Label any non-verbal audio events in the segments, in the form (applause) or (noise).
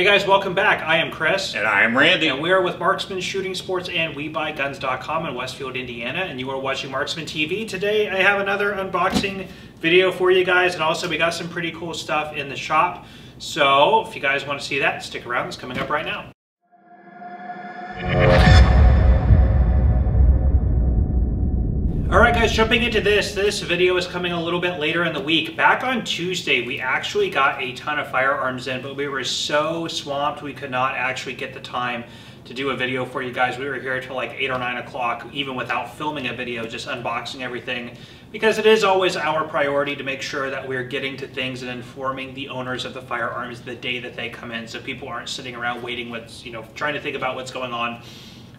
Hey guys, welcome back. I am Chris. And I am Randy. And we are with Marksman Shooting Sports and WeBuyGuns.com in Westfield, Indiana. And you are watching Marksman TV. Today I have another unboxing video for you guys. And also we got some pretty cool stuff in the shop. So if you guys want to see that, stick around. It's coming up right now. Alright guys, jumping into this, this video is coming a little bit later in the week. Back on Tuesday, we actually got a ton of firearms in, but we were so swamped we could not actually get the time to do a video for you guys. We were here till like 8 or 9 o'clock, even without filming a video, just unboxing everything, because it is always our priority to make sure that we're getting to things and informing the owners of the firearms the day that they come in, so people aren't sitting around waiting with, you know, trying to think about what's going on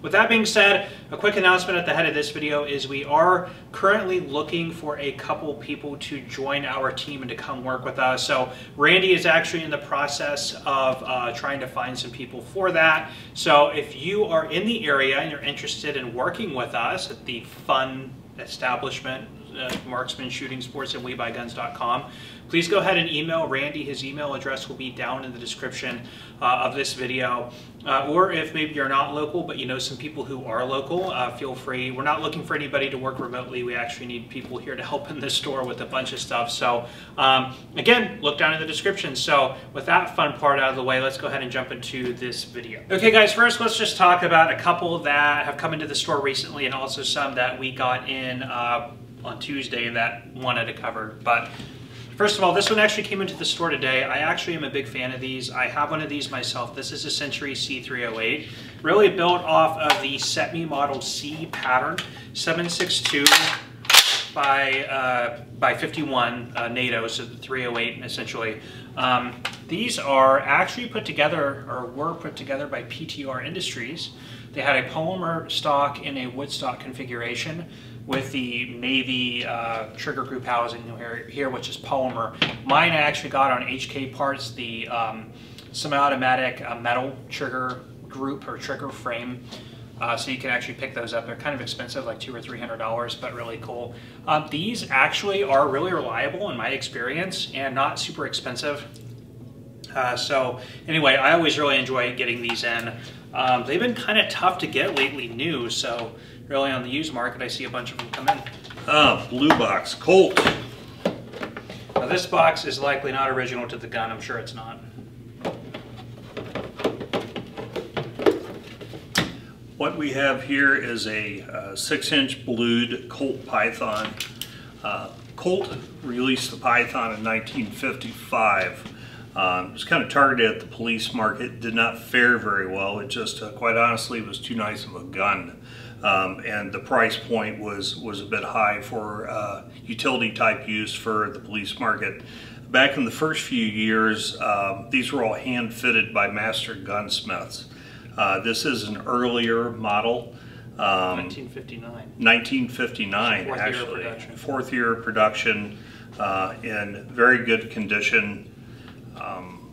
with that being said, a quick announcement at the head of this video is we are currently looking for a couple people to join our team and to come work with us. So Randy is actually in the process of uh, trying to find some people for that. So if you are in the area and you're interested in working with us at the fun establishment uh, Marksman Shooting Sports and WeBuyGuns.com. Please go ahead and email Randy. His email address will be down in the description uh, of this video. Uh, or if maybe you're not local, but you know some people who are local, uh, feel free. We're not looking for anybody to work remotely. We actually need people here to help in the store with a bunch of stuff. So um, again, look down in the description. So with that fun part out of the way, let's go ahead and jump into this video. Okay guys, first let's just talk about a couple that have come into the store recently and also some that we got in uh, on Tuesday that wanted to cover. But first of all, this one actually came into the store today. I actually am a big fan of these. I have one of these myself. This is a Century C308. Really built off of the CETME Model C pattern, 762 by uh, by 51 uh, NATO, so the 308 essentially. Um, these are actually put together or were put together by PTR Industries. They had a polymer stock in a wood stock configuration with the Navy uh, trigger group housing here, here, which is polymer. Mine I actually got on HK Parts, the um, semi-automatic uh, metal trigger group or trigger frame. Uh, so you can actually pick those up. They're kind of expensive, like two or three hundred dollars, but really cool. Um, these actually are really reliable in my experience and not super expensive. Uh, so anyway, I always really enjoy getting these in. Um, they've been kind of tough to get lately new, so really on the used market I see a bunch of them come in. Ah, blue box, Colt. Now this box is likely not original to the gun, I'm sure it's not. What we have here is a uh, six inch blued Colt Python. Uh, Colt released the Python in 1955. Um, it was kind of targeted at the police market, did not fare very well. It just, uh, quite honestly, was too nice of a gun. Um, and the price point was, was a bit high for uh, utility type use for the police market. Back in the first few years, um, these were all hand fitted by master gunsmiths. Uh, this is an earlier model. Um, 1959. 1959, fourth actually. Year fourth year production uh, in very good condition. Um,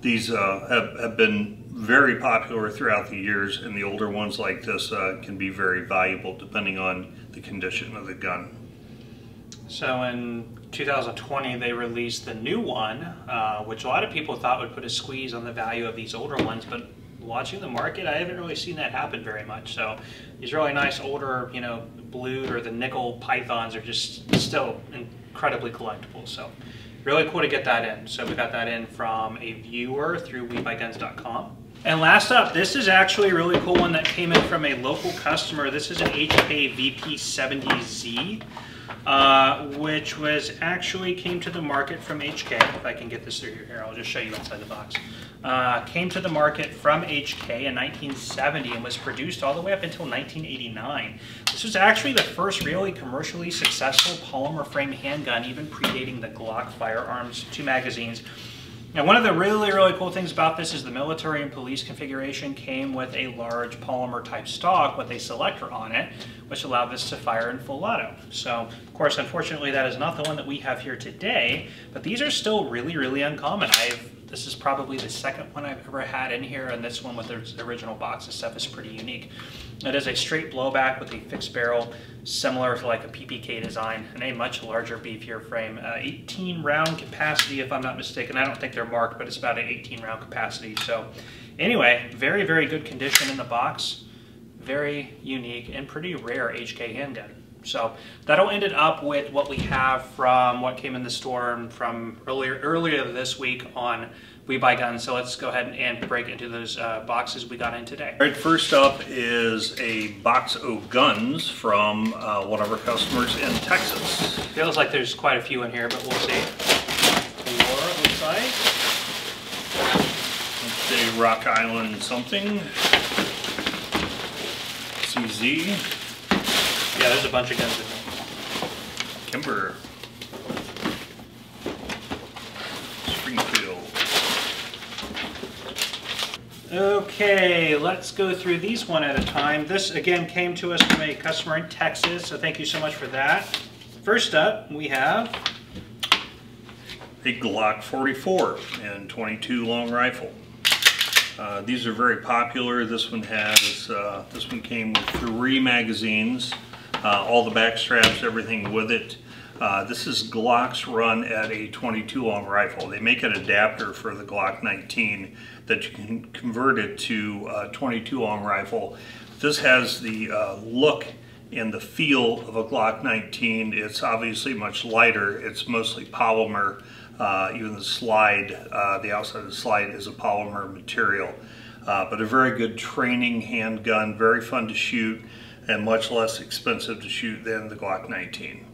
these uh, have, have, been very popular throughout the years, and the older ones like this uh, can be very valuable depending on the condition of the gun. So in 2020, they released the new one, uh, which a lot of people thought would put a squeeze on the value of these older ones, but watching the market, I haven't really seen that happen very much. So these really nice older, you know, blue or the nickel pythons are just still incredibly collectible. So really cool to get that in. So we got that in from a viewer through WeBuyGuns.com. And last up, this is actually a really cool one that came in from a local customer. This is an HK VP70Z, uh, which was actually came to the market from HK. If I can get this through here, I'll just show you inside the box. Uh, came to the market from HK in 1970 and was produced all the way up until 1989. This was actually the first really commercially successful polymer frame handgun, even predating the Glock firearms, two magazines. Now one of the really, really cool things about this is the military and police configuration came with a large polymer type stock with a selector on it, which allowed this to fire in full auto. So, of course, unfortunately that is not the one that we have here today, but these are still really, really uncommon. I've This is probably the second one I've ever had in here, and this one with the original box of stuff is pretty unique. It is a straight blowback with a fixed barrel, similar to like a PPK design, and a much larger, beefier frame. Uh, 18 round capacity, if I'm not mistaken. I don't think they're marked, but it's about an 18 round capacity. So anyway, very, very good condition in the box. Very unique and pretty rare HK handgun. So that'll end it up with what we have from what came in the store from earlier earlier this week on We Buy Guns. So let's go ahead and break into those uh, boxes we got in today. All right, first up is a box of guns from uh, one of our customers in Texas. Feels like there's quite a few in here, but we'll see. Four looks like. It's a Rock Island something. CZ. Yeah, there's a bunch of guns in there. Kimber. Springfield. Okay, let's go through these one at a time. This again came to us from a customer in Texas, so thank you so much for that. First up, we have a Glock 44 and 22 long rifle. Uh, these are very popular. This one has, uh, this one came with three magazines uh, all the back straps, everything with it. Uh, this is Glock's run at a 22 long rifle. They make an adapter for the Glock 19 that you can convert it to a 22 long rifle. This has the uh, look and the feel of a Glock 19. It's obviously much lighter. It's mostly polymer. Uh, even the slide, uh, the outside of the slide is a polymer material. Uh, but a very good training handgun, very fun to shoot and much less expensive to shoot than the Glock 19.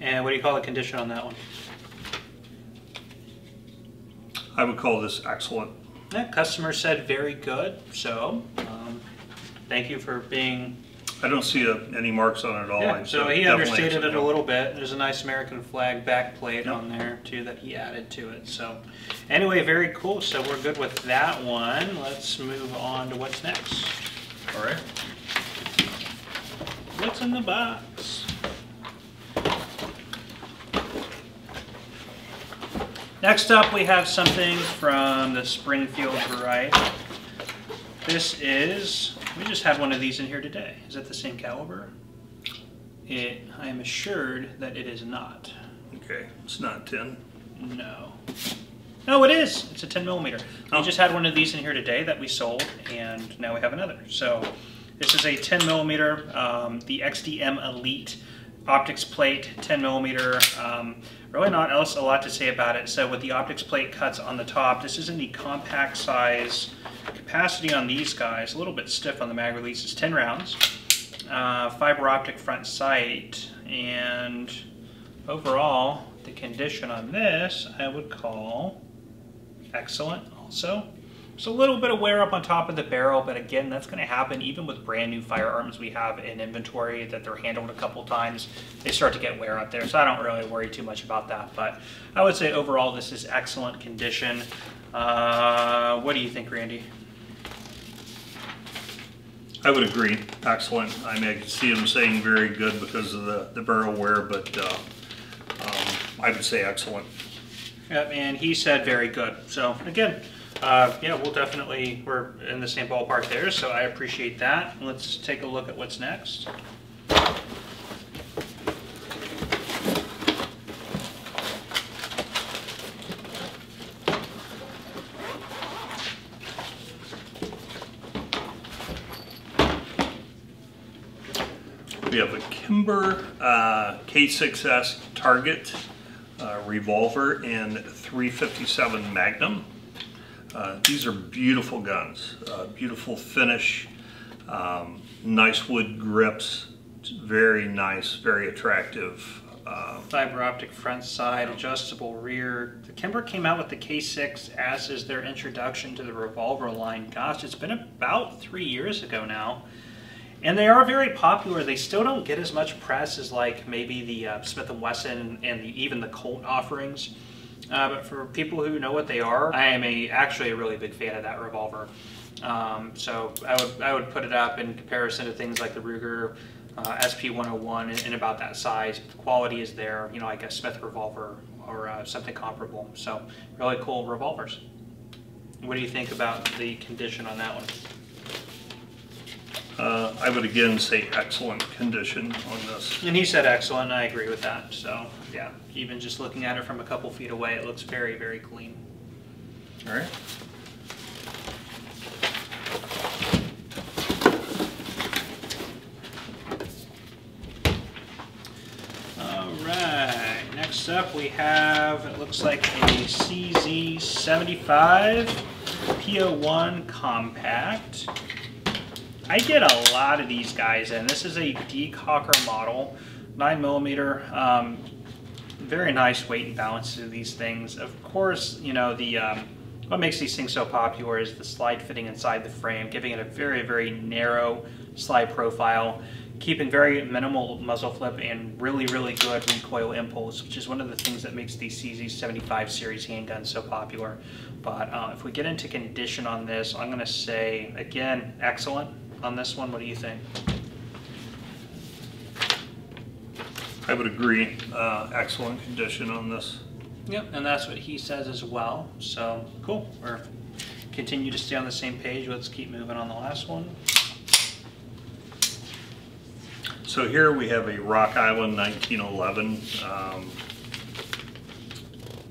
And what do you call the condition on that one? I would call this excellent. Yeah, customer said very good, so um, thank you for being... I don't see a, any marks on it at all. Yeah, so he understated it a little bit. There's a nice American flag back plate yep. on there too that he added to it. So anyway, very cool. So we're good with that one. Let's move on to what's next. All right. What's in the box? Next up, we have something from the Springfield variety. This is, we just had one of these in here today. Is that the same caliber? It, I am assured that it is not. Okay, it's not 10? No. No, it is. It's a 10 millimeter. Oh. We just had one of these in here today that we sold, and now we have another. So this is a 10 millimeter, um, the XDM Elite optics plate, 10 millimeter. Um, really not else a lot to say about it. So with the optics plate cuts on the top, this is in the compact size. Capacity on these guys, a little bit stiff on the mag release, is 10 rounds. Uh, fiber optic front sight, and overall, the condition on this I would call excellent also. There's a little bit of wear up on top of the barrel, but again, that's going to happen even with brand new firearms we have in inventory that they're handled a couple times. They start to get wear up there, so I don't really worry too much about that. But I would say overall, this is excellent condition. Uh, what do you think, Randy? I would agree. Excellent. I mean, I can see him saying very good because of the, the barrel wear, but uh, um, I would say excellent. Yep, and he said very good. So again, uh, yeah, we'll definitely, we're in the same ballpark there, so I appreciate that. Let's take a look at what's next. We have a Kimber uh, K6S Target uh, revolver and 357 Magnum. Uh, these are beautiful guns, uh, beautiful finish, um, nice wood grips, very nice, very attractive. Uh, Fiber optic front side, adjustable rear. The Kimber came out with the K6 as is their introduction to the revolver line. Gosh, it's been about three years ago now. And they are very popular. They still don't get as much press as like maybe the uh, Smith & Wesson and the, even the Colt offerings. Uh, but for people who know what they are, I am a actually a really big fan of that revolver. Um, so I would I would put it up in comparison to things like the Ruger uh, SP101 in, in, about that size. The quality is there. You know, like a Smith revolver or uh, something comparable. So really cool revolvers. What do you think about the condition on that one? Uh, I would again say excellent condition on this. And he said excellent, and I agree with that. So yeah, even just looking at it from a couple feet away, it looks very, very clean. All right. All right, next up we have, it looks like a CZ75 PO1 compact. I get a lot of these guys in. This is a Decocker model, 9 millimeter. Um, very nice weight and balance to these things. Of course, you know, the um, what makes these things so popular is the slide fitting inside the frame, giving it a very, very narrow slide profile, keeping very minimal muzzle flip and really, really good recoil impulse, which is one of the things that makes these CZ75 series handguns so popular. But uh, if we get into condition on this, I'm going to say, again, excellent on this one. What do you think? I would agree. Uh, excellent condition on this. Yep, and that's what he says as well. So cool. We're continue to stay on the same page. Let's keep moving on the last one. So here we have a Rock Island 1911. Um,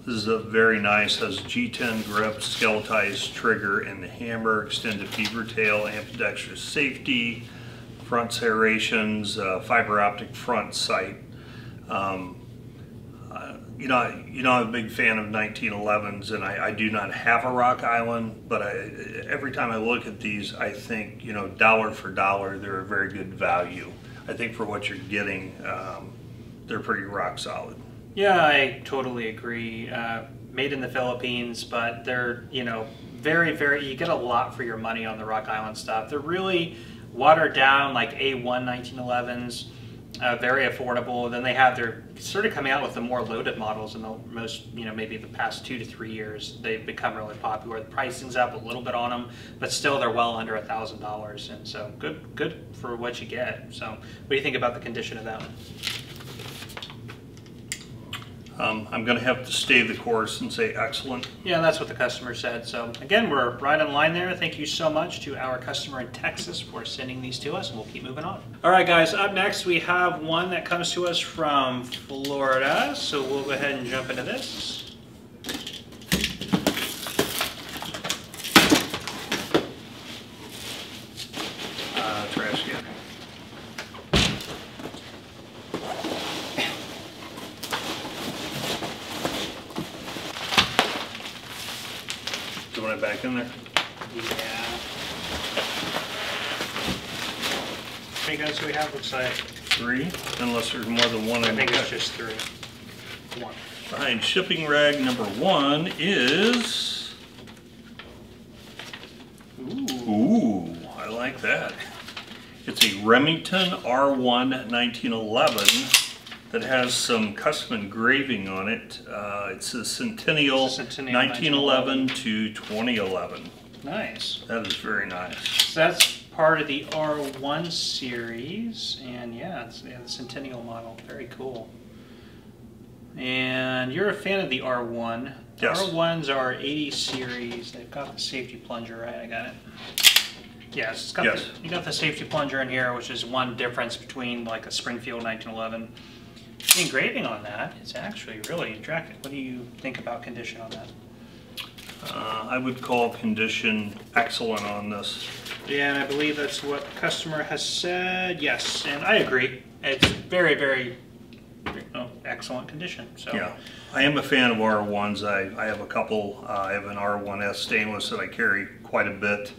this is a very nice, has G10 grip, skeletized trigger, and the hammer, extended beaver tail, ambidextrous safety, front serrations, uh, fiber optic front sight. Um, uh, you know, you know, I'm a big fan of 1911s, and I, I do not have a Rock Island, but I, every time I look at these, I think, you know, dollar for dollar, they're a very good value. I think for what you're getting, um, they're pretty rock solid. Yeah, I totally agree. Uh, made in the Philippines, but they're, you know, very, very, you get a lot for your money on the Rock Island stuff. They're really watered down, like A1 1911s uh, very affordable. Then they have their sort of coming out with the more loaded models in the most, you know, maybe the past two to three years. They've become really popular. The pricing's up a little bit on them, but still they're well under a thousand dollars, and so good, good for what you get. So, what do you think about the condition of that one? Um, I'm going to have to stay the course and say excellent. Yeah, that's what the customer said. So again, we're right on line there. Thank you so much to our customer in Texas for sending these to us, and we'll keep moving on. All right, guys, up next we have one that comes to us from Florida. So we'll go ahead and jump into this. Uh, trash can. Throwing it back in there. Yeah. How many guys do we have? Looks like, Three, unless there's more than one I in think it's just three. One. Fine, shipping rag number one is, Ooh. ooh, I like that. It's a Remington R1 1911 that has some custom engraving on it. Uh, it's a Centennial, It's a Centennial 1911 to 2011. Nice. That is very nice. So that's part of the R1 series, and yeah, it's yeah, the Centennial model. Very cool. And you're a fan of the R1. The Yes. R1s are 80 series. They've got the safety plunger, right? I got it. Yes, it's got Yes. The, you got the safety plunger in here, which is one difference between like a Springfield 1911. The engraving on that is actually really attractive. What do you think about condition on that? Uh, I would call condition excellent on this. Yeah, and I believe that's what the customer has said. Yes, and I agree. It's very, very oh, excellent condition. So Yeah, I am a fan of R1s. I, I have a couple. Uh, I have an R1S stainless that I carry quite a bit.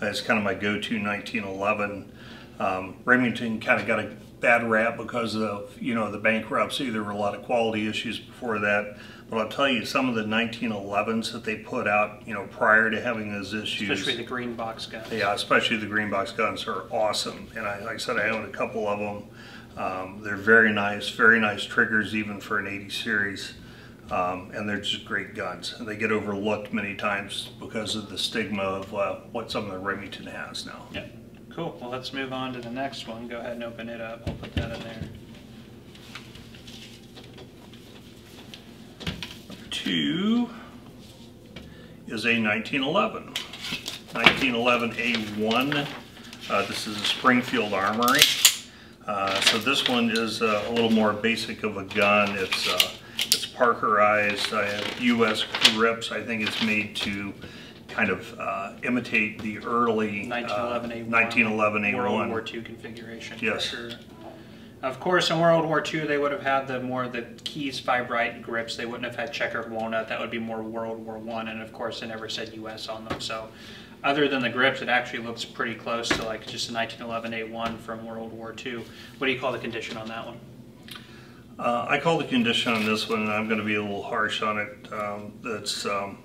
Uh, it's kind of my go-to 1911. Um, Remington kind of got a bad rap because of you know the bankruptcy. There were a lot of quality issues before that. But I'll tell you, some of the 1911s that they put out, you know, prior to having those issues, especially the green box guns. yeah, especially the green box guns are awesome. And I, like I said, I own a couple of them. Um, they're very nice, very nice triggers even for an 80 series. Um, and they're just great guns. And they get overlooked many times because of the stigma of uh, what some of the Remington has now. Yeah. Cool. Well, let's move on to the next one. Go ahead and open it up. I'll put that in there. two is a 1911. 1911 A1. Uh, this is a Springfield Armory. Uh, so this one is uh, a little more basic of a gun. It's uh, it's Parkerized. I have U.S. grips. I think it's made to kind of uh, imitate the early 1911 A1. 1911 A1. World War II configuration. Yes. Sure. Of course, in World War II, they would have had the more the Keyes Fibrite grips. They wouldn't have had checkered walnut. That would be more World War One. And of course, they never said U.S. on them. So, other than the grips, it actually looks pretty close to like just a 1911 A1 from World War II. What do you call the condition on that one? Uh, I call the condition on this one, and I'm going to be a little harsh on it. Um, that's um,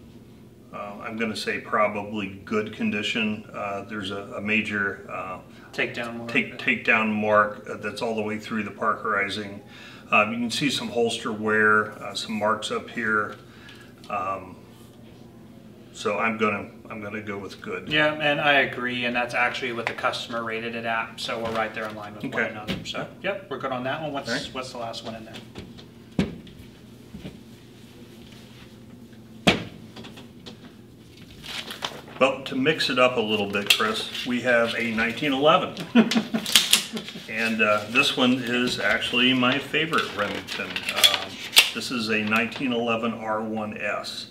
uh, I'm going to say probably good condition. Uh, there's a, a major uh, Takedown mark. take takedown mark uh, that's all the way through the parkerizing. Um, you can see some holster wear, uh, some marks up here. Um, so I'm gonna I'm gonna go with good. Yeah, and I agree, and that's actually what the customer rated it at, so we're right there in line with one Okay. another. So, yep, we're good on that one. What's right. what's the last one in there? Well, to mix it up a little bit, Chris, we have a 1911. (laughs) and uh, this one is actually my favorite Remington. Um, this is a 1911 R1S.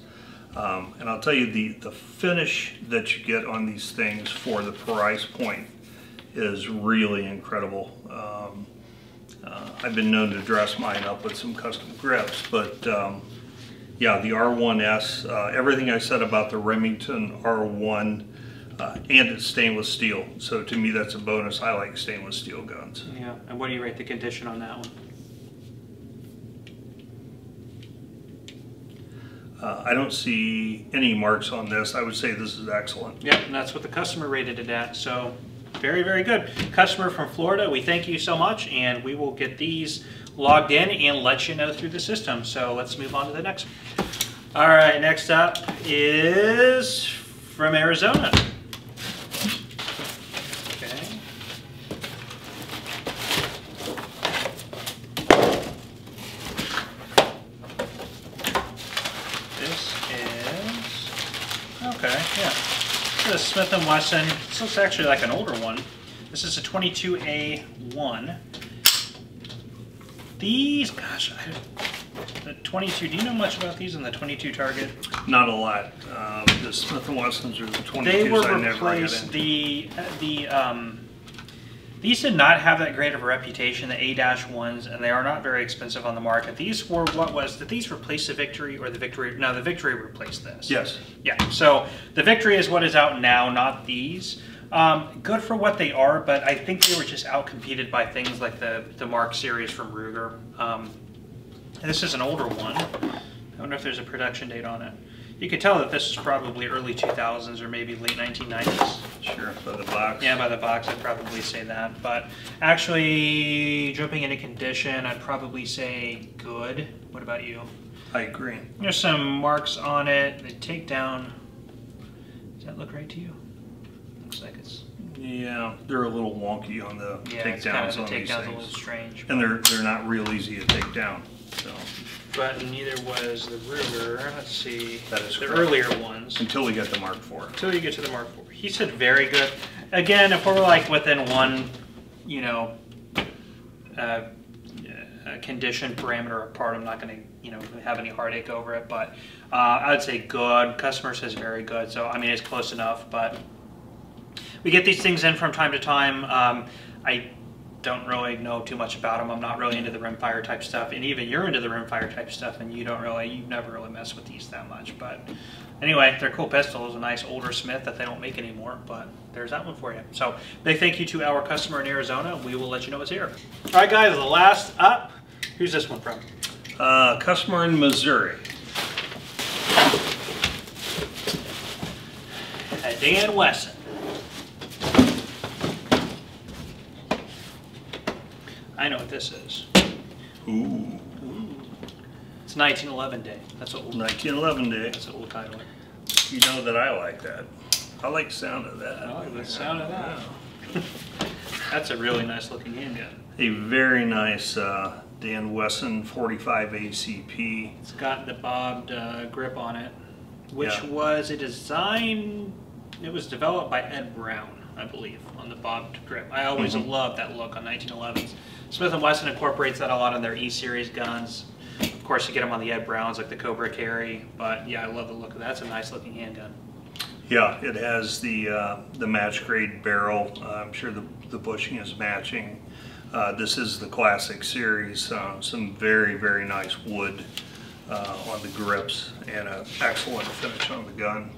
Um, and I'll tell you, the, the finish that you get on these things for the price point is really incredible. Um, uh, I've been known to dress mine up with some custom grips, but um, yeah, the R1S, uh, everything I said about the Remington R1, uh, and it's stainless steel. So to me, that's a bonus. I like stainless steel guns. Yeah, and what do you rate the condition on that one? Uh, I don't see any marks on this. I would say this is excellent. Yep, and that's what the customer rated it at, so very, very good. Customer from Florida, we thank you so much, and we will get these logged in and let you know through the system. So let's move on to the next. All right, next up is from Arizona. Okay. This is okay, yeah. This is Smith Wesson. This looks actually like an older one. This is a 22A1. These, gosh, I, the 22. Do you know much about these in the 22 Target? Not a lot. Um, the Smith & Wessons are the 22s They were I never got replaced. The the um, these did not have that great of a reputation, the A-ones, and they are not very expensive on the market. These were what was did these replace the Victory or the Victory? No, the Victory replaced this. Yes. Yeah. So the Victory is what is out now, not these. Um, good for what they are, but I think they were just outcompeted by things like the the Mark series from Ruger. Um, this is an older one. I wonder if there's a production date on it. You could tell that this is probably early 2000s or maybe late 1990s. Sure, by the box. Yeah, by the box, I'd probably say that. But actually, jumping into condition, I'd probably say good. What about you? I agree. There's some marks on it. The takedown. Does that look right to you? Looks like it's. Yeah, they're a little wonky on the Yeah, it's kind takedowns of, on the these takedown's a little things. strange. And they're, they're not real easy to take down, so, But neither was the Ruger. Let's see. That is the correct. earlier ones. until we get the Mark IV. Until you get to the Mark IV. He said very good. Again, if we're like within one, you know, uh, uh, condition parameter apart, I'm not going to, you know, have any heartache over it. But uh, I would say good. Customer says very good. So I mean, it's close enough. But we get these things in from time to time. Um, I don't really know too much about them. I'm not really into the rimfire type stuff, and even you're into the rimfire type stuff, and you don't really, you've never really messed with these that much. But anyway, they're cool pistols. A nice older Smith that they don't make anymore. But there's that one for you. So big thank you to our customer in Arizona. We will let you know it's here. All right, guys. The last up. Who's this one from? Uh, customer in Missouri. Dan Wesson. I know what this is. Ooh, It's 1911 Day. That's what we'll, 1911 day. that's what we'll title it. You know that I like that. I like the sound of that. I like the sound of that. (laughs) That's a really nice looking handgun. A very nice uh, Dan Wesson 45 ACP. It's got the bobbed uh, grip on it, which Yeah. was a design. It was developed by Ed Brown, I believe, on the bobbed grip. I always Mhm. loved that look on 1911s. Smith Wesson incorporates that a lot on their E series guns. Of course, you get them on the Ed Browns, like the Kobra Carry. But yeah, I love the look of that. That's a nice looking handgun. Yeah, it has the uh, the match grade barrel. Uh, I'm sure the, the bushing is matching. Uh, this is the classic series. Uh, some very very nice wood uh, on the grips and an excellent finish on the gun.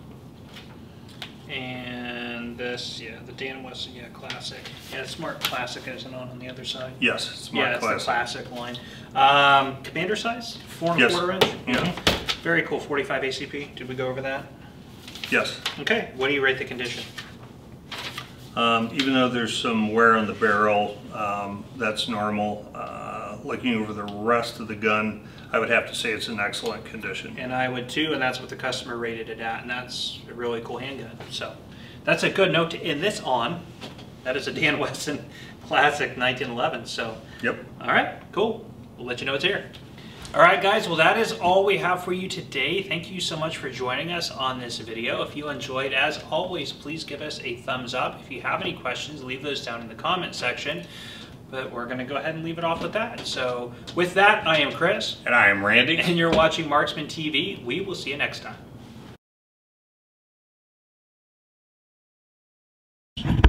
And this, yeah, the Dan Wesson, yeah, classic. Yeah, Smart Classic isn't on on the other side. Yes, smart yeah, it's the classic line. Um, commander size, four and Yes. a quarter inch. Yeah. Mhm. Very cool. 45 ACP. Did we go over that? Yes. Okay. What do you rate the condition? Um, even though there's some wear on the barrel, um, that's normal. Uh, looking over the rest of the gun, I would have to say it's in excellent condition. And I would too, and that's what the customer rated it at, and that's a really cool handgun. So that's a good note to end this on. That is a Dan (laughs) Wesson Classic 1911. So Yep. All right, cool. We'll let you know it's here. All right, guys, well, that is all we have for you today. Thank you so much for joining us on this video. If you enjoyed, as always, please give us a thumbs up. If you have any questions, leave those down in the comment section. But we're going to go ahead and leave it off with that. So, with that, I am Chris, And I am Randy. and you're watching Marksman TV. We will see you next time. (laughs)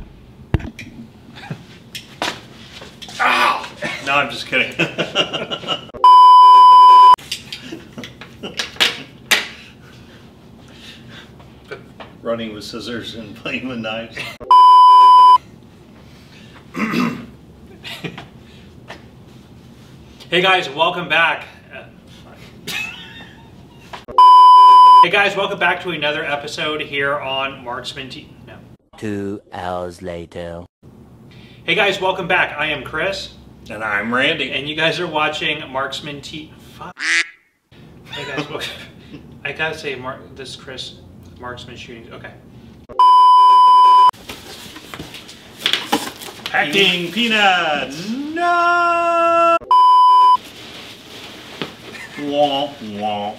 No, I'm just kidding. (laughs) Running with scissors and playing with knives. Hey, guys, welcome back. Uh, Hey guys, welcome back to another episode here on Marksman TV. No. Two hours later. Hey guys, welcome back. I am Chris, And I'm Randy. and you guys are watching Marksman T. Fuck. Hey guys, wel- (laughs) I gotta say, Mark, this is Chris, Marksman Shootings. Okay. Packing peanuts. No. Wall.